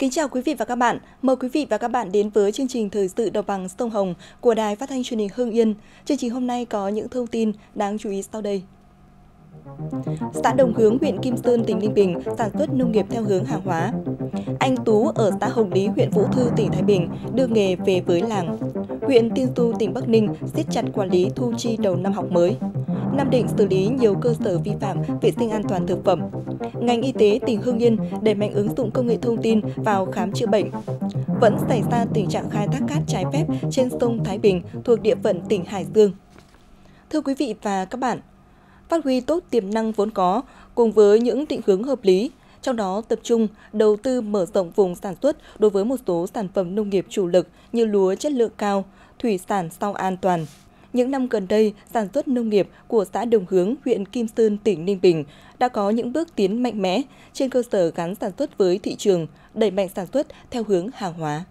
Kính chào quý vị và các bạn. Mời quý vị và các bạn đến với chương trình Thời sự đồng bằng sông Hồng của Đài Phát thanh Truyền hình Hưng Yên. Chương trình hôm nay có những thông tin đáng chú ý sau đây. Xã Đồng Hướng, huyện Kim Sơn, tỉnh Ninh Bình sản xuất nông nghiệp theo hướng hàng hóa. Anh Tú ở xã Hồng Lý, huyện Vũ Thư, tỉnh Thái Bình đưa nghề về với làng. Huyện Tiên Du, tỉnh Bắc Ninh siết chặt quản lý thu chi đầu năm học mới. Nam Định xử lý nhiều cơ sở vi phạm vệ sinh an toàn thực phẩm. Ngành y tế tỉnh Hưng Yên đẩy mạnh ứng dụng công nghệ thông tin vào khám chữa bệnh. Vẫn xảy ra tình trạng khai thác cát trái phép trên sông Thái Bình thuộc địa phận tỉnh Hải Dương. Thưa quý vị và các bạn, phát huy tốt tiềm năng vốn có cùng với những định hướng hợp lý, trong đó tập trung đầu tư mở rộng vùng sản xuất đối với một số sản phẩm nông nghiệp chủ lực như lúa chất lượng cao, thủy sản sau an toàn. Những năm gần đây, sản xuất nông nghiệp của xã Đồng Hướng, huyện Kim Sơn, tỉnh Ninh Bình đã có những bước tiến mạnh mẽ trên cơ sở gắn sản xuất với thị trường, đẩy mạnh sản xuất theo hướng hàng hóa.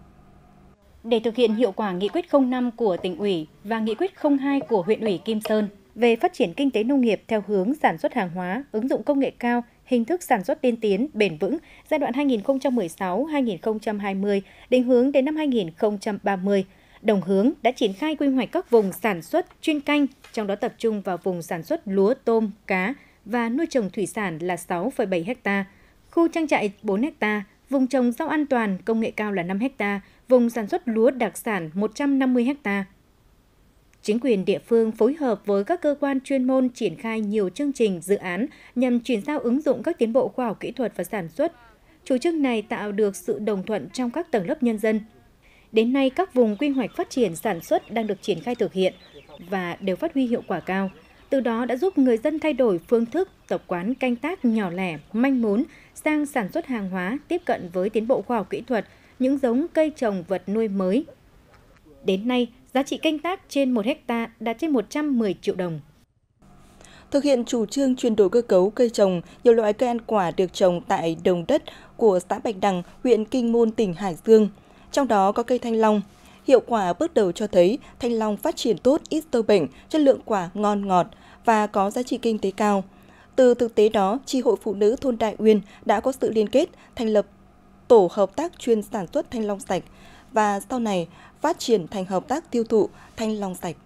Để thực hiện hiệu quả nghị quyết 05 của tỉnh ủy và nghị quyết 02 của huyện ủy Kim Sơn về phát triển kinh tế nông nghiệp theo hướng sản xuất hàng hóa, ứng dụng công nghệ cao, hình thức sản xuất tiên tiến, bền vững giai đoạn 2016-2020, định hướng đến năm 2030, Đồng Hướng đã triển khai quy hoạch các vùng sản xuất chuyên canh, trong đó tập trung vào vùng sản xuất lúa, tôm, cá và nuôi trồng thủy sản là 6,7 ha, khu trang trại 4 ha, vùng trồng rau an toàn công nghệ cao là 5 ha, vùng sản xuất lúa đặc sản 150 ha. Chính quyền địa phương phối hợp với các cơ quan chuyên môn triển khai nhiều chương trình, dự án nhằm chuyển giao ứng dụng các tiến bộ khoa học kỹ thuật và sản xuất. Chủ trương này tạo được sự đồng thuận trong các tầng lớp nhân dân, Đến nay, các vùng quy hoạch phát triển sản xuất đang được triển khai thực hiện và đều phát huy hiệu quả cao. Từ đó đã giúp người dân thay đổi phương thức, tập quán canh tác nhỏ lẻ, manh mún sang sản xuất hàng hóa tiếp cận với tiến bộ khoa học kỹ thuật, những giống cây trồng vật nuôi mới. Đến nay, giá trị canh tác trên 1 hecta đạt trên 110 triệu đồng. Thực hiện chủ trương chuyển đổi cơ cấu cây trồng, nhiều loại cây ăn quả được trồng tại đồng đất của xã Bạch Đằng, huyện Kinh Môn, tỉnh Hải Dương – trong đó có cây thanh long. Hiệu quả bước đầu cho thấy thanh long phát triển tốt, ít sâu bệnh, chất lượng quả ngon ngọt và có giá trị kinh tế cao. Từ thực tế đó, Tri hội Phụ nữ thôn Đại Uyên đã có sự liên kết thành lập tổ hợp tác chuyên sản xuất thanh long sạch và sau này phát triển thành hợp tác tiêu thụ thanh long sạch.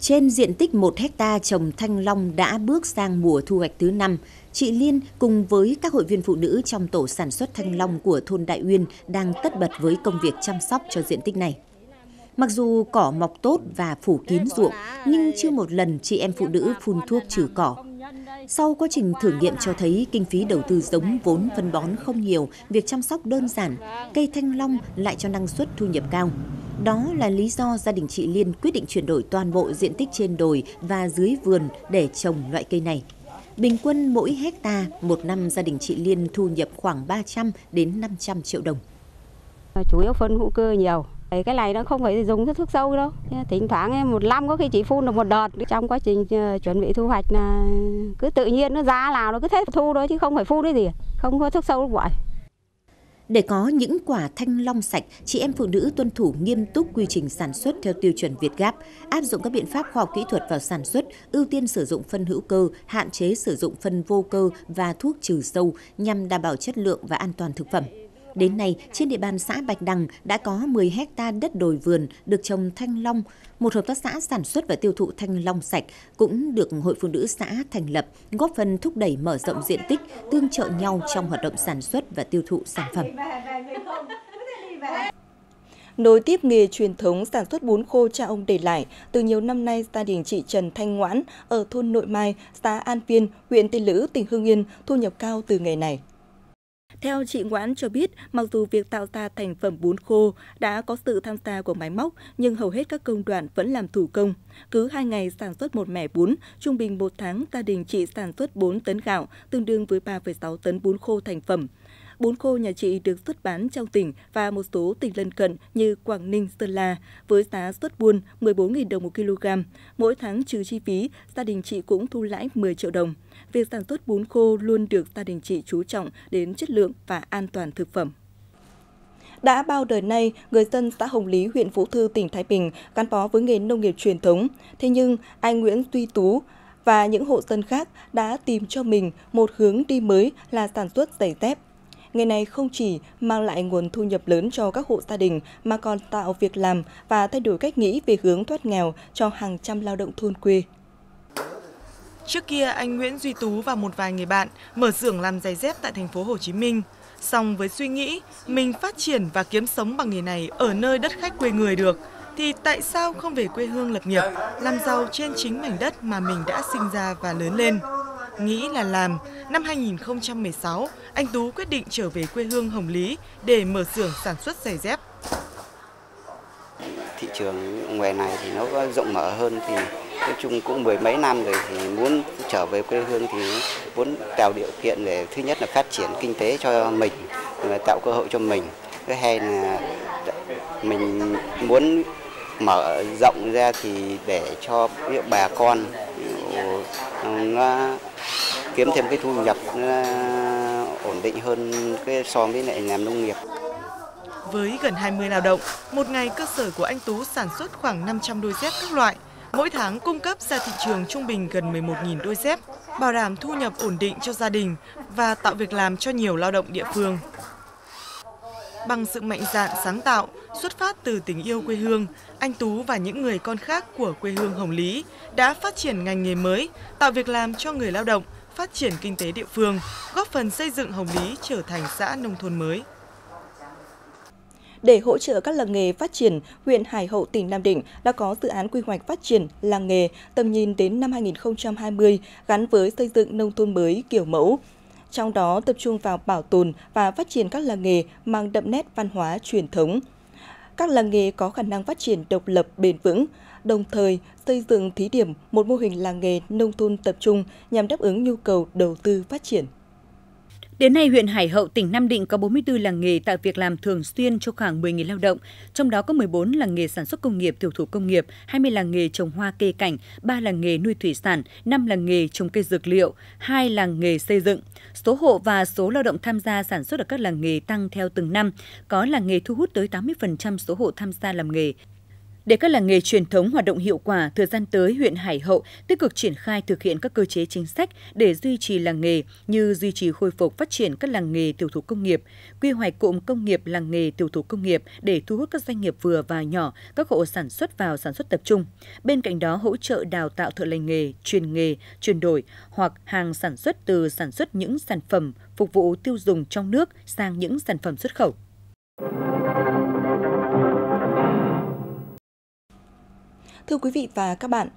Trên diện tích 1 hecta trồng thanh long đã bước sang mùa thu hoạch thứ năm, chị Liên cùng với các hội viên phụ nữ trong tổ sản xuất thanh long của thôn Đại Uyên đang tất bật với công việc chăm sóc cho diện tích này. Mặc dù cỏ mọc tốt và phủ kín ruộng, nhưng chưa một lần chị em phụ nữ phun thuốc trừ cỏ. Sau quá trình thử nghiệm cho thấy kinh phí đầu tư giống vốn phân bón không nhiều, việc chăm sóc đơn giản, cây thanh long lại cho năng suất thu nhập cao. Đó là lý do gia đình chị Liên quyết định chuyển đổi toàn bộ diện tích trên đồi và dưới vườn để trồng loại cây này. Bình quân mỗi hecta một năm gia đình chị Liên thu nhập khoảng 300 đến 500 triệu đồng. Chủ yếu phân hữu cơ nhiều, cái này nó không phải dùng thuốc sâu đâu. Thỉnh thoảng một năm có khi chỉ phun được một đợt. Trong quá trình ờ, chuẩn bị thu hoạch là cứ tự nhiên nó ra nào nó cứ thế thu thôi chứ không phải phun cái gì. Không có thuốc sâu gọi. Để có những quả thanh long sạch, chị em phụ nữ tuân thủ nghiêm túc quy trình sản xuất theo tiêu chuẩn Việt gáp, áp dụng các biện pháp khoa học kỹ thuật vào sản xuất, ưu tiên sử dụng phân hữu cơ, hạn chế sử dụng phân vô cơ và thuốc trừ sâu nhằm đảm bảo chất lượng và an toàn thực phẩm. Đến nay, trên địa bàn xã Bạch Đằng đã có 10 hecta đất đồi vườn được trồng thanh long. Một hợp tác xã sản xuất và tiêu thụ thanh long sạch cũng được Hội Phụ nữ xã thành lập, góp phần thúc đẩy mở rộng diện tích, tương trợ nhau trong hoạt động sản xuất và tiêu thụ sản phẩm. Nối tiếp nghề truyền thống sản xuất bún khô cha ông để lại, từ nhiều năm nay gia đình chị Trần Thanh Ngoãn ở thôn Nội Mai, xã An Viên, huyện Tiên Lữ, tỉnh Hưng Yên thu nhập cao từ nghề này. Theo chị Ngoãn cho biết, mặc dù việc tạo ra thành phẩm bún khô đã có sự tham gia của máy móc, nhưng hầu hết các công đoạn vẫn làm thủ công. Cứ hai ngày sản xuất một mẻ bún, trung bình một tháng gia đình chị sản xuất 4 tấn gạo, tương đương với 3,6 tấn bún khô thành phẩm. Bún khô nhà chị được xuất bán trong tỉnh và một số tỉnh lân cận như Quảng Ninh, Sơn La với giá xuất buôn 14.000 đồng một kg. Mỗi tháng trừ chi phí, gia đình chị cũng thu lãi 10 triệu đồng. Việc sản xuất bún khô luôn được gia đình chị chú trọng đến chất lượng và an toàn thực phẩm. Đã bao đời nay, người dân xã Hồng Lý, huyện Vũ Thư, tỉnh Thái Bình gắn bó với nghề nông nghiệp truyền thống. Thế nhưng, anh Nguyễn Duy Tú và những hộ dân khác đã tìm cho mình một hướng đi mới là sản xuất giày dép. Nghề này không chỉ mang lại nguồn thu nhập lớn cho các hộ gia đình mà còn tạo việc làm và thay đổi cách nghĩ về hướng thoát nghèo cho hàng trăm lao động thôn quê. Trước kia anh Nguyễn Duy Tú và một vài người bạn mở xưởng làm giày dép tại thành phố Hồ Chí Minh. Song với suy nghĩ mình phát triển và kiếm sống bằng nghề này ở nơi đất khách quê người được thì tại sao không về quê hương lập nghiệp, làm giàu trên chính mảnh đất mà mình đã sinh ra và lớn lên? Nghĩ là làm, năm 2016, anh Tú quyết định trở về quê hương Hồng Lý để mở xưởng sản xuất giày dép. Thị trường ngoài này thì nó có rộng mở hơn thì nói chung cũng mười mấy năm rồi thì muốn trở về quê hương thì muốn tạo điều kiện để thứ nhất là phát triển kinh tế cho mình, tạo cơ hội cho mình. Thứ hai là mình muốn mở rộng ra thì để cho bà con ờ, nó kiếm thêm cái thu nhập ổn định hơn cái so với lại làm nông nghiệp. Với gần 20 lao động, một ngày cơ sở của anh Tú sản xuất khoảng 500 đôi dép các loại, mỗi tháng cung cấp ra thị trường trung bình gần 11.000 đôi dép, bảo đảm thu nhập ổn định cho gia đình và tạo việc làm cho nhiều lao động địa phương. Bằng sự mạnh dạn sáng tạo, xuất phát từ tình yêu quê hương, anh Tú và những người con khác của quê hương Hồng Lý đã phát triển ngành nghề mới, tạo việc làm cho người lao động, phát triển kinh tế địa phương, góp phần xây dựng Hồng Lý trở thành xã nông thôn mới. Để hỗ trợ các làng nghề phát triển, huyện Hải Hậu, tỉnh Nam Định đã có dự án quy hoạch phát triển làng nghề tầm nhìn đến năm 2020 gắn với xây dựng nông thôn mới kiểu mẫu, trong đó tập trung vào bảo tồn và phát triển các làng nghề mang đậm nét văn hóa truyền thống. Các làng nghề có khả năng phát triển độc lập bền vững, đồng thời xây dựng thí điểm một mô hình làng nghề nông thôn tập trung nhằm đáp ứng nhu cầu đầu tư phát triển. Đến nay, huyện Hải Hậu, tỉnh Nam Định có 44 làng nghề tạo việc làm thường xuyên cho khoảng 10.000 lao động, trong đó có 14 làng nghề sản xuất công nghiệp, tiểu thủ công nghiệp, 20 làng nghề trồng hoa cây cảnh, 3 làng nghề nuôi thủy sản, 5 làng nghề trồng cây dược liệu, 2 làng nghề xây dựng. Số hộ và số lao động tham gia sản xuất ở các làng nghề tăng theo từng năm, có làng nghề thu hút tới 80% số hộ tham gia làm nghề. Để các làng nghề truyền thống hoạt động hiệu quả, thời gian tới huyện Hải Hậu tích cực triển khai thực hiện các cơ chế chính sách để duy trì làng nghề như duy trì khôi phục phát triển các làng nghề tiểu thủ công nghiệp, quy hoạch cụm công nghiệp làng nghề tiểu thủ công nghiệp để thu hút các doanh nghiệp vừa và nhỏ, các hộ sản xuất vào sản xuất tập trung. Bên cạnh đó hỗ trợ đào tạo thợ lành nghề, truyền nghề, chuyển đổi hoặc hàng sản xuất từ sản xuất những sản phẩm phục vụ tiêu dùng trong nước sang những sản phẩm xuất khẩu. Thưa quý vị và các bạn,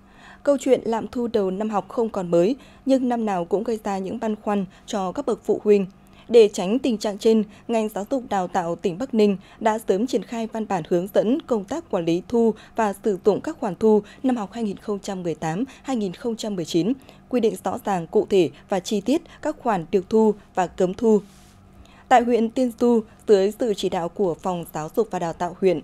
câu chuyện lạm thu đầu năm học không còn mới, nhưng năm nào cũng gây ra những băn khoăn cho các bậc phụ huynh. Để tránh tình trạng trên, ngành giáo dục đào tạo tỉnh Bắc Ninh đã sớm triển khai văn bản hướng dẫn công tác quản lý thu và sử dụng các khoản thu năm học 2018-2019, quy định rõ ràng cụ thể và chi tiết các khoản được thu và cấm thu. Tại huyện Tiên Du, dưới sự chỉ đạo của Phòng Giáo dục và Đào tạo huyện,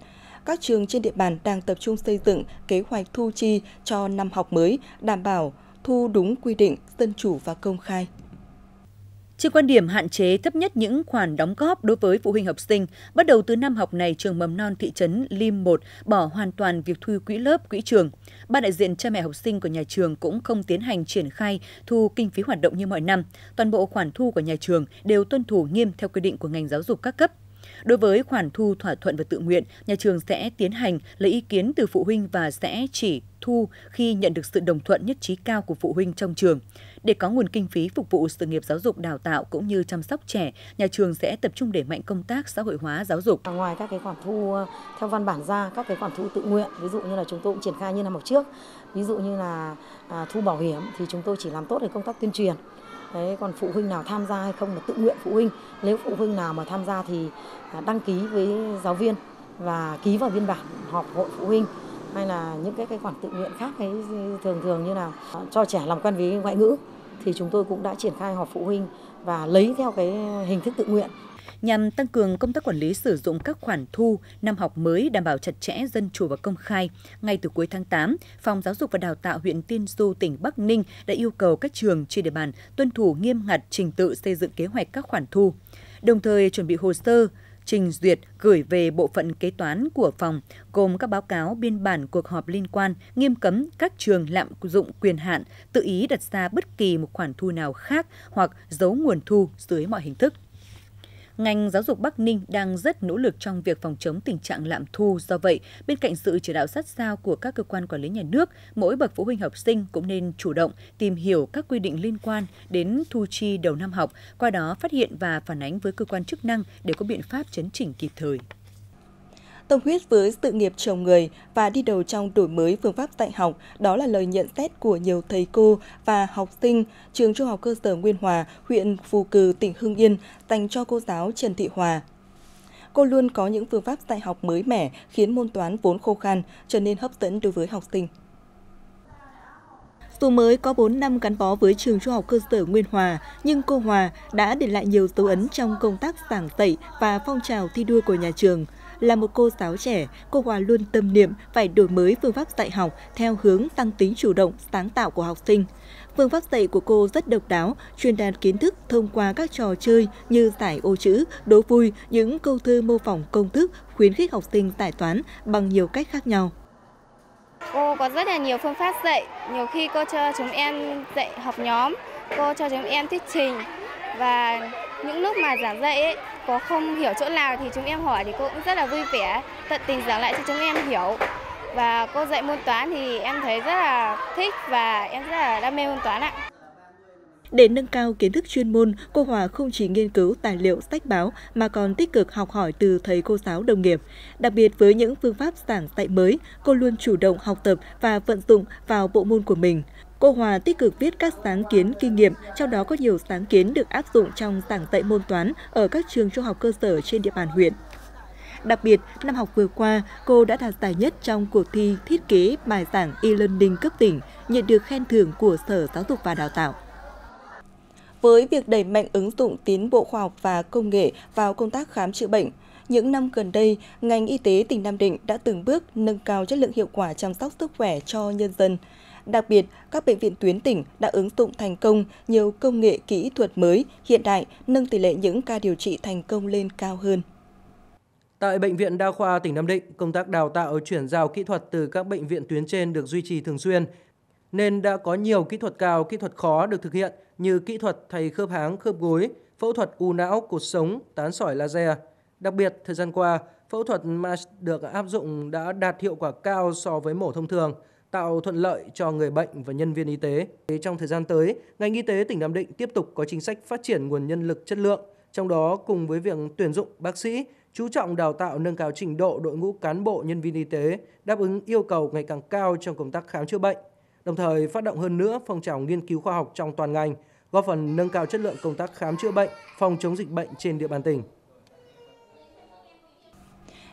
các trường trên địa bàn đang tập trung xây dựng kế hoạch thu chi cho năm học mới, đảm bảo thu đúng quy định, dân chủ và công khai. Trên quan điểm hạn chế thấp nhất những khoản đóng góp đối với phụ huynh học sinh, bắt đầu từ năm học này, trường mầm non thị trấn Lim 1 bỏ hoàn toàn việc thu quỹ lớp, quỹ trường. Ban đại diện cha mẹ học sinh của nhà trường cũng không tiến hành triển khai thu kinh phí hoạt động như mọi năm. Toàn bộ khoản thu của nhà trường đều tuân thủ nghiêm theo quy định của ngành giáo dục các cấp. Đối với khoản thu thỏa thuận và tự nguyện, nhà trường sẽ tiến hành lấy ý kiến từ phụ huynh và sẽ chỉ thu khi nhận được sự đồng thuận nhất trí cao của phụ huynh trong trường. Để có nguồn kinh phí phục vụ sự nghiệp giáo dục đào tạo cũng như chăm sóc trẻ, nhà trường sẽ tập trung đẩy mạnh công tác xã hội hóa giáo dục. À, ngoài các cái khoản thu ờ, theo văn bản ra, các cái khoản thu tự nguyện, ví dụ như là chúng tôi cũng triển khai như năm học trước, ví dụ như là à, thu bảo hiểm thì chúng tôi chỉ làm tốt cái công tác tuyên truyền Đấy, còn phụ huynh nào tham gia hay không là tự nguyện phụ huynh. Nếu phụ huynh nào mà tham gia thì à, đăng ký với giáo viên và ký vào biên bản họp hội phụ huynh hay là những cái cái khoản tự nguyện khác cái thường thường như là à, cho trẻ làm quen với ngoại ngữ thì chúng tôi cũng đã triển khai họp phụ huynh và lấy theo cái hình thức tự nguyện nhằm tăng cường công tác quản lý sử dụng các khoản thu năm học mới đảm bảo chặt chẽ dân chủ và công khai. Ngay từ cuối tháng 8, Phòng Giáo dục và Đào tạo huyện Tiên Du, tỉnh Bắc Ninh đã yêu cầu các trường trên địa bàn tuân thủ nghiêm ngặt trình tự xây dựng kế hoạch các khoản thu, đồng thời chuẩn bị hồ sơ trình duyệt gửi về bộ phận kế toán của phòng, gồm các báo cáo biên bản cuộc họp liên quan, nghiêm cấm các trường lạm dụng quyền hạn, tự ý đặt ra bất kỳ một khoản thu nào khác hoặc giấu nguồn thu dưới mọi hình thức. Ngành giáo dục Bắc Ninh đang rất nỗ lực trong việc phòng chống tình trạng lạm thu. Do vậy, bên cạnh sự chỉ đạo sát sao của các cơ quan quản lý nhà nước, mỗi bậc phụ huynh học sinh cũng nên chủ động tìm hiểu các quy định liên quan đến thu chi đầu năm học, qua đó phát hiện và phản ánh với cơ quan chức năng để có biện pháp chấn chỉnh kịp thời tâm huyết với sự nghiệp chồng người và đi đầu trong đổi mới phương pháp dạy học. Đó là lời nhận xét của nhiều thầy cô và học sinh trường Trung học cơ sở Nguyên Hòa, huyện Phù Cử, tỉnh Hưng Yên dành cho cô giáo Trần Thị Hòa. Cô luôn có những phương pháp dạy học mới mẻ khiến môn toán vốn khô khan trở nên hấp dẫn đối với học sinh. Dù mới có 4 năm gắn bó với trường trung học cơ sở Nguyên Hòa, nhưng cô Hòa đã để lại nhiều dấu ấn trong công tác giảng dạy và phong trào thi đua của nhà trường – là một cô giáo trẻ, cô Hòa luôn tâm niệm phải đổi mới phương pháp dạy học theo hướng tăng tính chủ động, sáng tạo của học sinh. Phương pháp dạy của cô rất độc đáo, truyền đạt kiến thức thông qua các trò chơi như giải ô chữ, đố vui, những câu thơ mô phỏng công thức, khuyến khích học sinh giải toán bằng nhiều cách khác nhau. Cô có rất là nhiều phương pháp dạy, nhiều khi cô cho chúng em dạy học nhóm, cô cho chúng em thuyết trình và những lúc mà giảng dạy ấy, có không hiểu chỗ nào thì chúng em hỏi thì cô cũng rất là vui vẻ, tận tình giảng lại cho chúng em hiểu. Và cô dạy môn toán thì em thấy rất là thích và em rất là đam mê môn toán ạ. Để nâng cao kiến thức chuyên môn, cô Hòa không chỉ nghiên cứu tài liệu sách báo mà còn tích cực học hỏi từ thầy cô giáo đồng nghiệp. Đặc biệt với những phương pháp giảng dạy mới, cô luôn chủ động học tập và vận dụng vào bộ môn của mình. Cô Hòa tích cực viết các sáng kiến kinh nghiệm, trong đó có nhiều sáng kiến được áp dụng trong giảng dạy môn toán ở các trường trung học cơ sở trên địa bàn huyện. Đặc biệt, năm học vừa qua, cô đã đạt giải nhất trong cuộc thi thiết kế bài giảng e-learning cấp tỉnh, nhận được khen thưởng của Sở Giáo dục và Đào tạo. Với việc đẩy mạnh ứng dụng tiến bộ khoa học và công nghệ vào công tác khám chữa bệnh, những năm gần đây, ngành y tế tỉnh Nam Định đã từng bước nâng cao chất lượng hiệu quả chăm sóc sức khỏe cho nhân dân. Đặc biệt, các bệnh viện tuyến tỉnh đã ứng dụng thành công nhiều công nghệ kỹ thuật mới, hiện đại, nâng tỷ lệ những ca điều trị thành công lên cao hơn. Tại Bệnh viện Đa khoa tỉnh Nam Định, công tác đào tạo chuyển giao kỹ thuật từ các bệnh viện tuyến trên được duy trì thường xuyên, nên đã có nhiều kỹ thuật cao, kỹ thuật khó được thực hiện như kỹ thuật thay khớp háng, khớp gối, phẫu thuật u não, cột sống, tán sỏi laser. Đặc biệt, thời gian qua, phẫu thuật MASH được áp dụng đã đạt hiệu quả cao so với mổ thông thường, tạo thuận lợi cho người bệnh và nhân viên y tế. Trong thời gian tới, ngành y tế tỉnh Nam Định tiếp tục có chính sách phát triển nguồn nhân lực chất lượng, trong đó cùng với việc tuyển dụng bác sĩ, chú trọng đào tạo nâng cao trình độ đội ngũ cán bộ nhân viên y tế đáp ứng yêu cầu ngày càng cao trong công tác khám chữa bệnh, đồng thời phát động hơn nữa phong trào nghiên cứu khoa học trong toàn ngành, góp phần nâng cao chất lượng công tác khám chữa bệnh, phòng chống dịch bệnh trên địa bàn tỉnh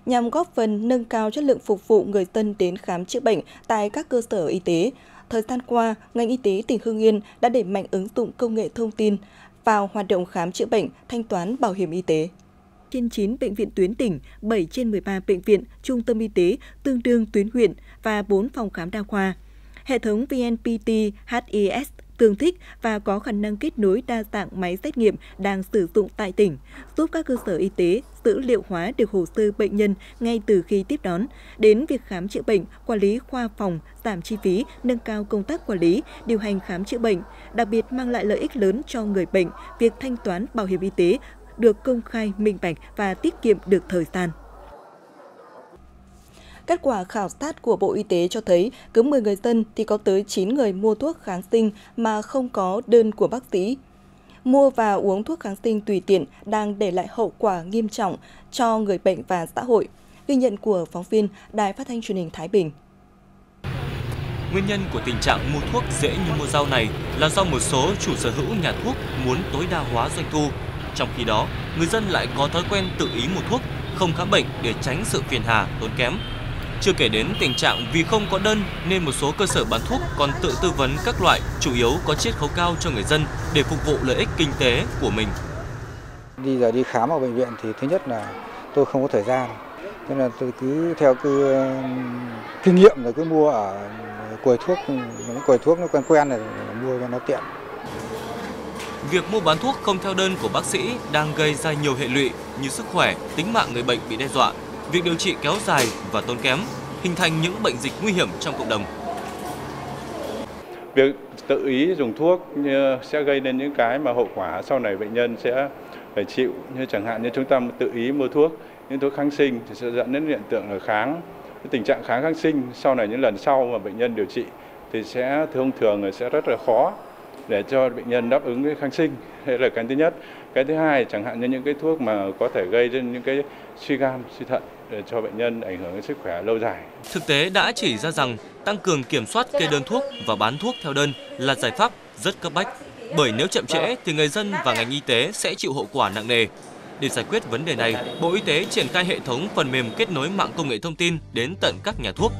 nhằm góp phần nâng cao chất lượng phục vụ người dân đến khám chữa bệnh tại các cơ sở y tế. Thời gian qua, ngành y tế tỉnh Hưng Yên đã đẩy mạnh ứng dụng công nghệ thông tin vào hoạt động khám chữa bệnh, thanh toán bảo hiểm y tế trên 9 bệnh viện tuyến tỉnh, 7 trên 13 bệnh viện, trung tâm y tế, tương đương tuyến huyện và 4 phòng khám đa khoa. Hệ thống VNPT HES tương thích và có khả năng kết nối đa dạng máy xét nghiệm đang sử dụng tại tỉnh, giúp các cơ sở y tế dữ liệu hóa được hồ sơ bệnh nhân ngay từ khi tiếp đón, đến việc khám chữa bệnh, quản lý khoa phòng, giảm chi phí, nâng cao công tác quản lý, điều hành khám chữa bệnh, đặc biệt mang lại lợi ích lớn cho người bệnh, việc thanh toán bảo hiểm y tế được công khai, minh bạch và tiết kiệm được thời gian. Kết quả khảo sát của Bộ Y tế cho thấy cứ 10 người dân thì có tới 9 người mua thuốc kháng sinh mà không có đơn của bác sĩ. Mua và uống thuốc kháng sinh tùy tiện đang để lại hậu quả nghiêm trọng cho người bệnh và xã hội. Ghi nhận của phóng viên Đài Phát thanh Truyền hình Thái Bình. Nguyên nhân của tình trạng mua thuốc dễ như mua rau này là do một số chủ sở hữu nhà thuốc muốn tối đa hóa doanh thu. Trong khi đó, người dân lại có thói quen tự ý mua thuốc, không khám bệnh để tránh sự phiền hà, tốn kém. Chưa kể đến tình trạng vì không có đơn nên một số cơ sở bán thuốc còn tự tư vấn các loại chủ yếu có chiết khấu cao cho người dân để phục vụ lợi ích kinh tế của mình. Đi giờ đi khám ở bệnh viện thì thứ nhất là tôi không có thời gian. Nên là tôi cứ theo cái kinh nghiệm rồi cứ mua ở quầy thuốc, những quầy thuốc nó quen quen này mua cho nó tiện. Việc mua bán thuốc không theo đơn của bác sĩ đang gây ra nhiều hệ lụy như sức khỏe, tính mạng người bệnh bị đe dọa, việc điều trị kéo dài và tốn kém, hình thành những bệnh dịch nguy hiểm trong cộng đồng. Việc tự ý dùng thuốc ờ, sẽ gây nên những cái mà hậu quả sau này bệnh nhân sẽ phải chịu. Như chẳng hạn như chúng ta tự ý mua thuốc những thuốc kháng sinh thì sẽ dẫn đến hiện tượng là kháng tình trạng kháng kháng sinh. Sau này những lần sau mà bệnh nhân điều trị thì sẽ thông thường sẽ rất là khó để cho bệnh nhân đáp ứng với kháng sinh. Đây là cái thứ nhất. Cái thứ hai chẳng hạn như những cái thuốc mà có thể gây ra những cái suy gan suy thận. Ờ, cho bệnh nhân ảnh hưởng đến sức khỏe lâu dài thực tế đã chỉ ra rằng tăng cường kiểm soát kê đơn thuốc và bán thuốc theo đơn là giải pháp rất cấp bách bởi nếu chậm trễ thì người dân và ngành y tế sẽ chịu hậu quả nặng nề để giải quyết vấn đề này, Bộ Y tế triển khai hệ thống phần mềm kết nối mạng công nghệ thông tin đến tận các nhà thuốc.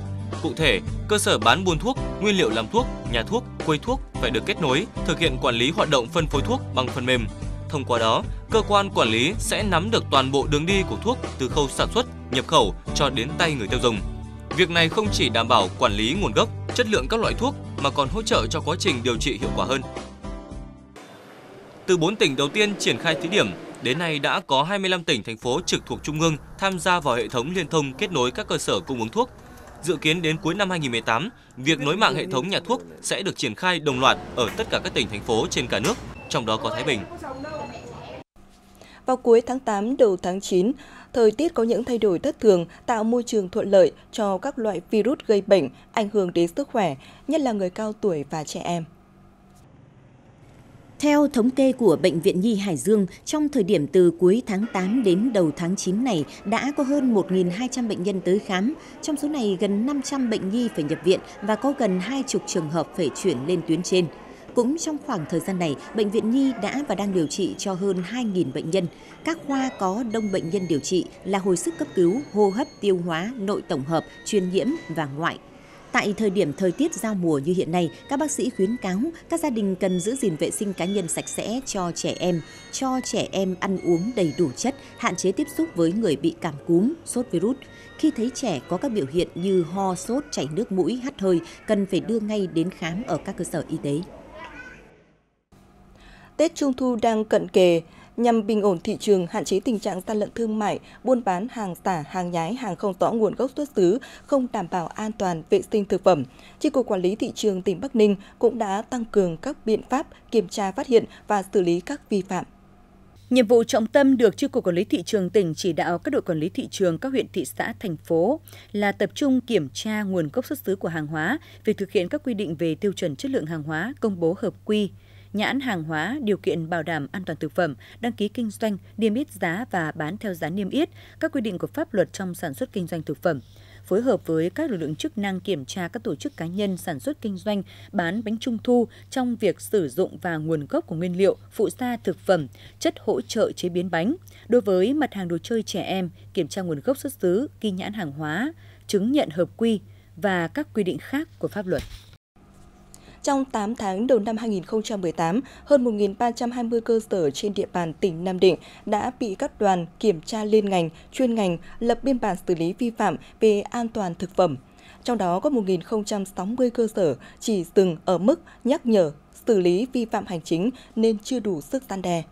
Cụ thể, cơ sở bán buôn thuốc, nguyên liệu làm thuốc, nhà thuốc, quầy thuốc phải được kết nối, thực hiện quản lý hoạt động phân phối thuốc bằng phần mềm. Thông qua đó, cơ quan quản lý sẽ nắm được toàn bộ đường đi của thuốc từ khâu sản xuất, nhập khẩu cho đến tay người tiêu dùng. Việc này không chỉ đảm bảo quản lý nguồn gốc, chất lượng các loại thuốc mà còn hỗ trợ cho quá trình điều trị hiệu quả hơn. Từ 4 tỉnh đầu tiên triển khai thí điểm, Đến nay đã có 25 tỉnh, thành phố trực thuộc Trung ương tham gia vào hệ thống liên thông kết nối các cơ sở cung ứng thuốc. Dự kiến đến cuối năm 2018, việc nối mạng hệ thống nhà thuốc sẽ được triển khai đồng loạt ở tất cả các tỉnh, thành phố trên cả nước, trong đó có Thái Bình. Vào cuối tháng 8 đầu tháng 9, thời tiết có những thay đổi thất thường tạo môi trường thuận lợi cho các loại virus gây bệnh ảnh hưởng đến sức khỏe, nhất là người cao tuổi và trẻ em. Theo thống kê của Bệnh viện Nhi Hải Dương, trong thời điểm từ cuối tháng 8 đến đầu tháng 9 này đã có hơn 1.200 bệnh nhân tới khám. Trong số này, gần 500 bệnh nhi phải nhập viện và có gần hai chục trường hợp phải chuyển lên tuyến trên. Cũng trong khoảng thời gian này, Bệnh viện Nhi đã và đang điều trị cho hơn 2.000 bệnh nhân. Các khoa có đông bệnh nhân điều trị là hồi sức cấp cứu, hô hấp, tiêu hóa, nội tổng hợp, truyền nhiễm và ngoại. Tại thời điểm thời tiết giao mùa như hiện nay, các bác sĩ khuyến cáo các gia đình cần giữ gìn vệ sinh cá nhân sạch sẽ cho trẻ em, cho trẻ em ăn uống đầy đủ chất, hạn chế tiếp xúc với người bị cảm cúm, sốt virus. Khi thấy trẻ có các biểu hiện như ho, sốt, chảy nước mũi, hắt hơi, cần phải đưa ngay đến khám ở các cơ sở y tế. Tết Trung Thu đang cận kề, nhằm bình ổn thị trường, hạn chế tình trạng gian lận thương mại, buôn bán hàng giả, hàng nhái, hàng không rõ nguồn gốc xuất xứ, không đảm bảo an toàn vệ sinh thực phẩm. Chi cục quản lý thị trường tỉnh Bắc Ninh cũng đã tăng cường các biện pháp kiểm tra phát hiện và xử lý các vi phạm. Nhiệm vụ trọng tâm được Chi cục Quản lý thị trường tỉnh chỉ đạo các đội quản lý thị trường các huyện thị xã thành phố là tập trung kiểm tra nguồn gốc xuất xứ của hàng hóa, việc thực hiện các quy định về tiêu chuẩn chất lượng hàng hóa, công bố hợp quy, nhãn hàng hóa, điều kiện bảo đảm an toàn thực phẩm, đăng ký kinh doanh, niêm yết giá và bán theo giá niêm yết, các quy định của pháp luật trong sản xuất kinh doanh thực phẩm phối hợp với các lực lượng chức năng kiểm tra các tổ chức cá nhân sản xuất kinh doanh bán bánh trung thu trong việc sử dụng và nguồn gốc của nguyên liệu, phụ gia thực phẩm, chất hỗ trợ chế biến bánh. Đối với mặt hàng đồ chơi trẻ em, kiểm tra nguồn gốc xuất xứ, ghi nhãn hàng hóa, chứng nhận hợp quy và các quy định khác của pháp luật. Trong 8 tháng đầu năm 2018, hơn 1.320 cơ sở trên địa bàn tỉnh Nam Định đã bị các đoàn kiểm tra liên ngành, chuyên ngành lập biên bản xử lý vi phạm về an toàn thực phẩm. Trong đó có 1.060 cơ sở chỉ dừng ở mức nhắc nhở, xử lý vi phạm hành chính nên chưa đủ sức gian đe.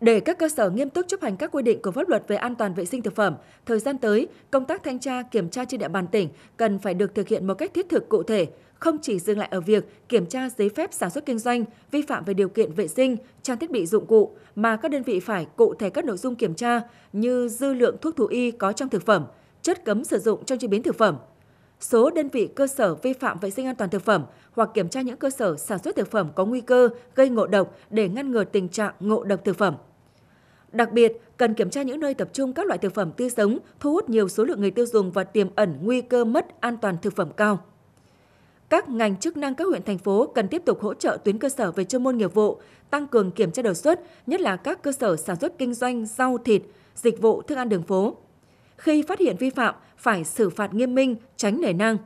Để các cơ sở nghiêm túc chấp hành các quy định của pháp luật về an toàn vệ sinh thực phẩm, thời gian tới, công tác thanh tra kiểm tra trên địa bàn tỉnh cần phải được thực hiện một cách thiết thực cụ thể, không chỉ dừng lại ở việc kiểm tra giấy phép sản xuất kinh doanh, vi phạm về điều kiện vệ sinh, trang thiết bị dụng cụ, mà các đơn vị phải cụ thể các nội dung kiểm tra như dư lượng thuốc thú y có trong thực phẩm, chất cấm sử dụng trong chế biến thực phẩm, số đơn vị cơ sở vi phạm vệ sinh an toàn thực phẩm hoặc kiểm tra những cơ sở sản xuất thực phẩm có nguy cơ gây ngộ độc để ngăn ngừa tình trạng ngộ độc thực phẩm. Đặc biệt, cần kiểm tra những nơi tập trung các loại thực phẩm tươi sống, thu hút nhiều số lượng người tiêu dùng và tiềm ẩn nguy cơ mất an toàn thực phẩm cao. Các ngành chức năng các huyện thành phố cần tiếp tục hỗ trợ tuyến cơ sở về chuyên môn nghiệp vụ, tăng cường kiểm tra đột xuất, nhất là các cơ sở sản xuất kinh doanh rau thịt, dịch vụ thức ăn đường phố. Khi phát hiện vi phạm, phải xử phạt nghiêm minh, tránh nể nang.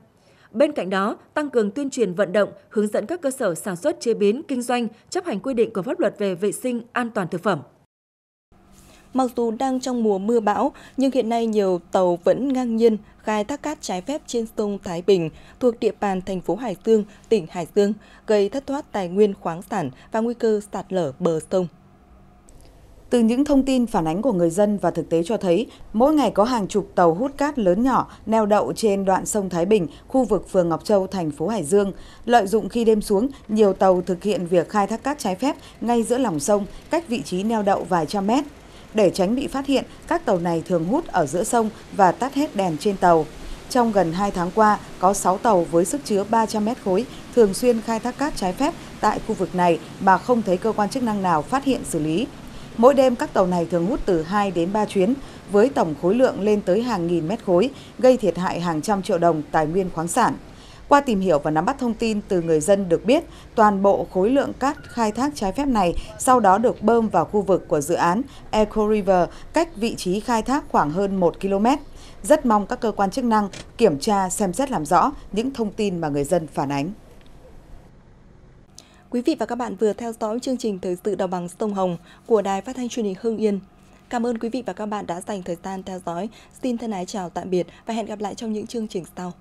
Bên cạnh đó, tăng cường tuyên truyền vận động, hướng dẫn các cơ sở sản xuất chế biến, kinh doanh chấp hành quy định của pháp luật về vệ sinh an toàn thực phẩm. Mặc dù đang trong mùa mưa bão, nhưng hiện nay nhiều tàu vẫn ngang nhiên khai thác cát trái phép trên sông Thái Bình thuộc địa bàn thành phố Hải Dương, tỉnh Hải Dương, gây thất thoát tài nguyên khoáng sản và nguy cơ sạt lở bờ sông. Từ những thông tin phản ánh của người dân và thực tế cho thấy, mỗi ngày có hàng chục tàu hút cát lớn nhỏ neo đậu trên đoạn sông Thái Bình, khu vực phường Ngọc Châu, thành phố Hải Dương. Lợi dụng khi đêm xuống, nhiều tàu thực hiện việc khai thác cát trái phép ngay giữa lòng sông, cách vị trí neo đậu vài trăm mét. Để tránh bị phát hiện, các tàu này thường hút ở giữa sông và tắt hết đèn trên tàu. Trong gần 2 tháng qua, có 6 tàu với sức chứa 300 mét khối thường xuyên khai thác cát trái phép tại khu vực này mà không thấy cơ quan chức năng nào phát hiện xử lý. Mỗi đêm các tàu này thường hút từ 2 đến 3 chuyến với tổng khối lượng lên tới hàng nghìn mét khối, gây thiệt hại hàng trăm triệu đồng tài nguyên khoáng sản. Qua tìm hiểu và nắm bắt thông tin từ người dân được biết, toàn bộ khối lượng cát khai thác trái phép này sau đó được bơm vào khu vực của dự án Eco River cách vị trí khai thác khoảng hơn 1 km. Rất mong các cơ quan chức năng kiểm tra xem xét làm rõ những thông tin mà người dân phản ánh. Quý vị và các bạn vừa theo dõi chương trình Thời sự Đồng bằng Sông Hồng của Đài Phát thanh Truyền hình Hưng Yên. Cảm ơn quý vị và các bạn đã dành thời gian theo dõi. Xin thân ái chào tạm biệt và hẹn gặp lại trong những chương trình sau.